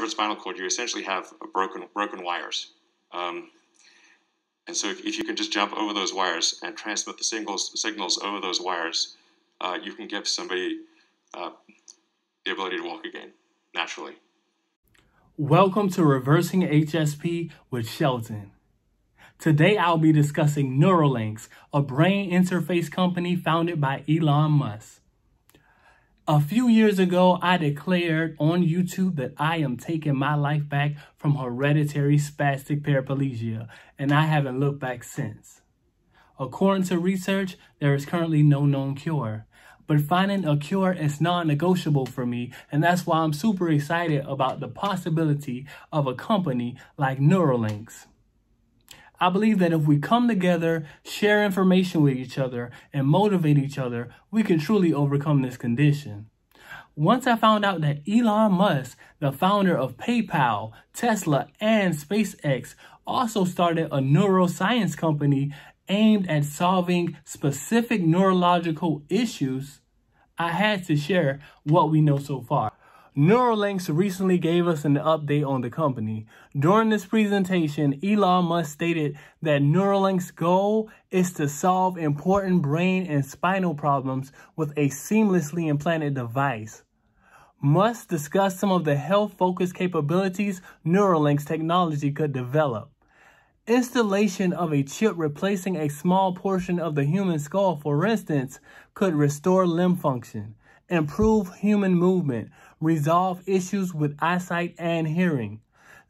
severed spinal cord, you essentially have broken broken wires. Um, and so if, if, you can just jump over those wires and transmit the signals signals over those wires, uh, you can give somebody uh, the ability to walk again naturally. Welcome to Reversing HSP with Shelton. Today I'll be discussing Neuralinks, a brain interface company founded by Elon Musk. A few years ago, I declared on YouTube that I am taking my life back from hereditary spastic paraplegia, and I haven't looked back since. According to research, there is currently no known cure. But finding a cure is non-negotiable for me, and that's why I'm super excited about the possibility of a company like Neuralinks. I believe that if we come together, share information with each other, and motivate each other, we can truly overcome this condition. Once I found out that Elon Musk, the founder of PayPal, Tesla, and SpaceX, also started a neuroscience company aimed at solving specific neurological issues, I had to share what we know so far. Neuralinks recently gave us an update on the company. During this presentation, Elon Musk stated that Neuralinks' goal is to solve important brain and spinal problems with a seamlessly implanted device. Musk discussed some of the health-focused capabilities Neuralinks technology could develop. Installation of a chip replacing a small portion of the human skull, for instance, could restore limb function, improve human movement, resolve issues with eyesight and hearing.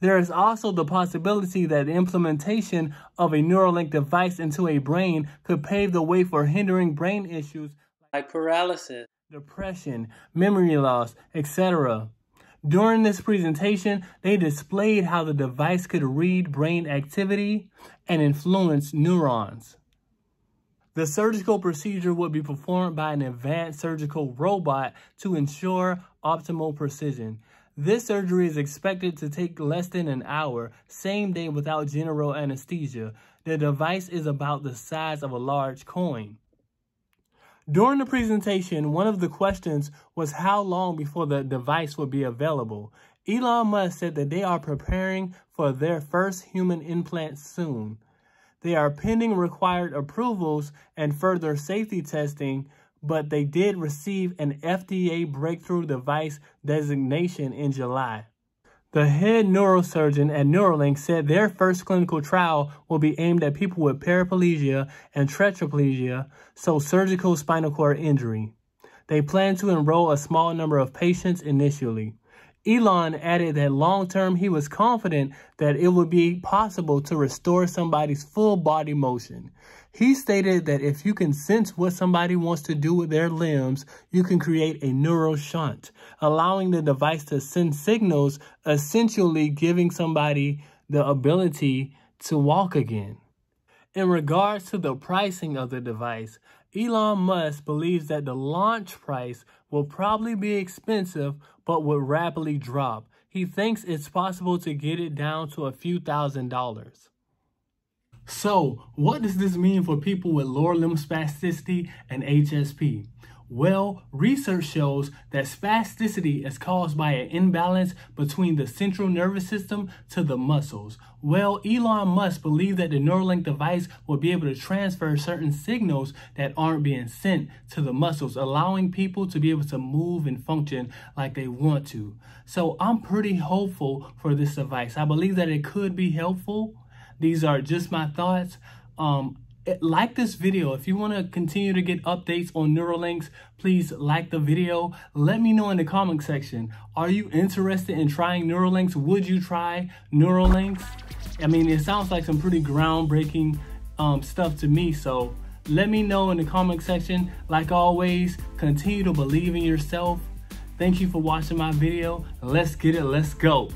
There is also the possibility that implementation of a Neuralink device into a brain could pave the way for hindering brain issues like paralysis, depression, memory loss, etc. During this presentation, they displayed how the device could read brain activity and influence neurons. The surgical procedure would be performed by an advanced surgical robot to ensure optimal precision. This surgery is expected to take less than an hour, same day without general anesthesia. The device is about the size of a large coin. During the presentation, one of the questions was how long before the device would be available. Elon Musk said that they are preparing for their first human implant soon. They are pending required approvals and further safety testing, but they did receive an FDA breakthrough device designation in July. The head neurosurgeon at Neuralink said their first clinical trial will be aimed at people with paraplegia and tetraplegia, so cervical spinal cord injury. They plan to enroll a small number of patients initially. Elon added that long term he was confident that it would be possible to restore somebody's full body motion. He stated that if you can sense what somebody wants to do with their limbs, you can create a neural shunt, allowing the device to send signals, essentially giving somebody the ability to walk again. In regards to the pricing of the device, Elon Musk believes that the launch price will probably be expensive but will rapidly drop. He thinks it's possible to get it down to a few thousand dollars. So, what does this mean for people with lower limb spasticity and HSP? Well, research shows that spasticity is caused by an imbalance between the central nervous system to the muscles. Well, Elon Musk believes that the Neuralink device will be able to transfer certain signals that aren't being sent to the muscles, allowing people to be able to move and function like they want to. So I'm pretty hopeful for this device. I believe that it could be helpful these are just my thoughts. Um, like this video. If you want to continue to get updates on Neuralinks, please like the video. Let me know in the comment section. Are you interested in trying Neuralinks? Would you try Neuralinks? I mean, it sounds like some pretty groundbreaking um, stuff to me. So let me know in the comment section. Like always, continue to believe in yourself. Thank you for watching my video. Let's get it. Let's go.